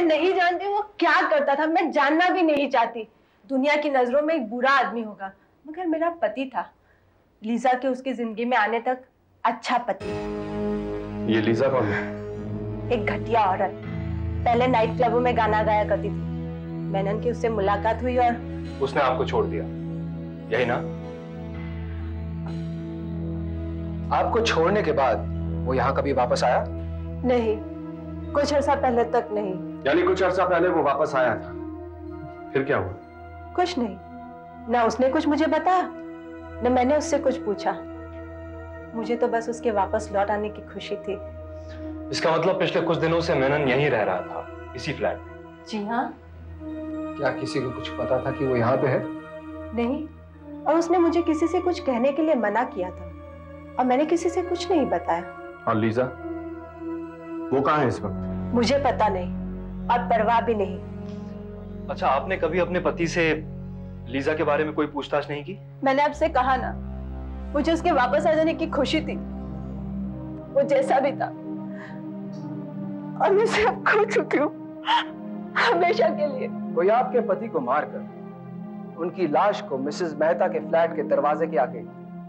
मैं नहीं जानती वो क्या करता था मैं जानना भी नहीं चाहती। दुनिया की नज़रों में एक बुरा आदमी होगा मगर मेरा पति था। लीजा के उसकी ज़िंदगी में आने तक अच्छा पति। ये लीजा कौन है? एक घटिया औरत। पहले नाइट क्लबों में गाना गाया करती थी। मैनन की उससे मुलाकात हुई और उसने आपको छोड़ दिया। यही ना? आपको छोड़ने के बाद वो यहाँ कभी वापस आया? नहीं। कुछ अर्सा पहले तक नहीं। यानी कुछ अर्सा पहले वो वापस आया था। फिर क्या हुआ? कुछ नहीं। ना उसने कुछ मुझे बताया न मैंने उससे कुछ पूछा। मुझे तो बस उसके वापस लौट आने की खुशी थी। इसका मतलब पिछले कुछ दिनों से मेनन यहीं रह रहा था इसी फ्लैट में। जी हाँ। क्या किसी को कुछ पता था कि वो यहाँ पे है? नहीं और उसने मुझे किसी से कुछ कहने के लिए मना किया था और मैंने किसी से कुछ नहीं बताया। और लीजा? वो कहाँ है इस वक्त? मुझे पता नहीं और परवाह भी नहीं। अच्छा आपने कभी अपने पति से लीजा के बारे में कोई पूछताछ नहीं की? मैंने आपसे कहा ना मुझे उसके वापस आ जाने की खुशी थी। वो जैसा भी था। और मैं उसे अब खो चुकी हूँ हमेशा के लिए। कोई आपके पति को मारकर उनकी लाश को मिसेस मेहता के फ्लैट के दरवाजे के आगे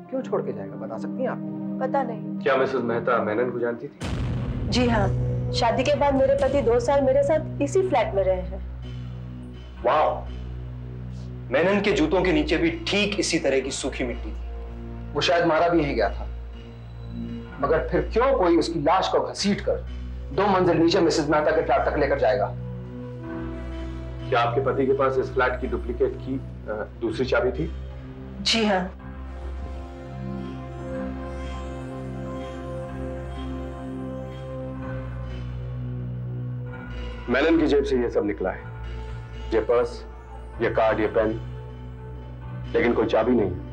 क्यों छोड़ के जाएगा बता सकती हैं आप? पता नहीं। क्या मिसेस मेहता मेनन को जानती थी? जी हाँ शादी के बाद मेरे पति दो साल मेरे साथ इसी फ्लैट में रहे हैं। वाह मेनन के जूतों के नीचे भी ठीक इसी तरह की सूखी मिट्टी थी। वो शायद मारा भी यहीं गया था। मगर फिर क्यों कोई उसकी लाश को घसीट कर दो मंजिल नीचे मिसेस मेहता के फ्लैट तक लेकर जाएगा? क्या आपके पति के पास इस फ्लैट की डुप्लीकेट की दूसरी चाबी थी? जी हाँ। मेनन की जेब से ये सब निकला है। ये पर्स, ये कार्ड, ये पेन, लेकिन कोई चाबी नहीं है।